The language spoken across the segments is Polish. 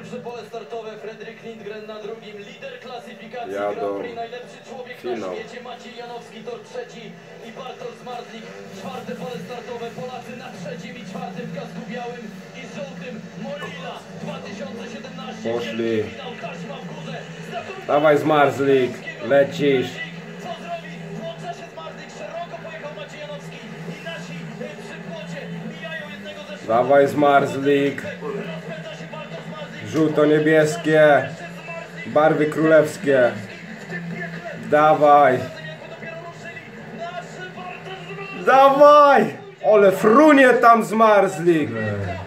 Pierwsze pole startowe Fredrik Lindgren na drugim, lider klasyfikacji Jadą. Grand Prix, najlepszy człowiek Finał. na świecie Maciej Janowski, tor trzeci i Bartosz Zmarzlik, czwarte pole startowe, Polacy na trzecim i czwartym w kasku białym i żółtym Molina 2017, Poszli. Finał, taśma w górze, znakomity Dawaj Zmarzlik, lecisz. Co zrobi? Włącza się Zmarzlik, szeroko pojechał Maciej Janowski i nasi przy płocie mijają jednego ze szybkich. Dawaj Zmarzlik. Żółto-niebieskie. Barwy królewskie. Dawaj. Dawaj! Ole frunie tam zmarzlik!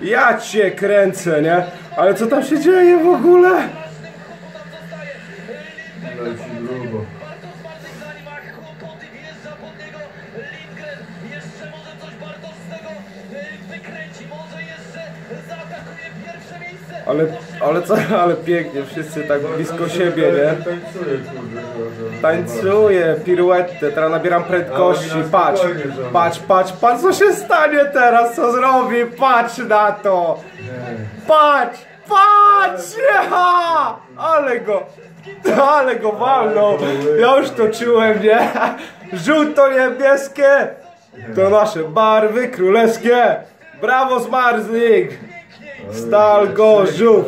Ja cię kręcę, nie? Ale co tam się dzieje w ogóle? Leci. Ale, ale co, ale pięknie, wszyscy tak blisko siebie, nie? Tańcuję, piruetę, teraz nabieram prędkości, patrz, patrz, patrz, patrz co się stanie teraz, co zrobi, patrz na to! Patrz, patrz, ja! Ale go, ale go walnął, ja już to czułem, nie? Żółto-niebieskie, to nasze barwy królewskie, brawo Zmarzlik! Stal Gorzów,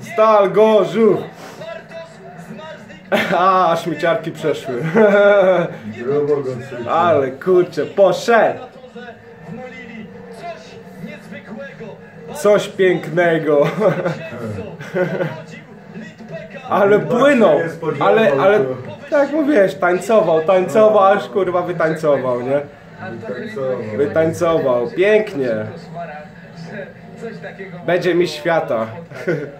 Stal Gorzów! A, śmieciarki przeszły. Ale kurczę, poszedł! Coś pięknego. Ale płynął. Ale, ale tak mówisz, tańcował, tańcował, aż kurwa wytańcował, nie? Tańcował. Wytańcował. Pięknie. Będzie mi świata.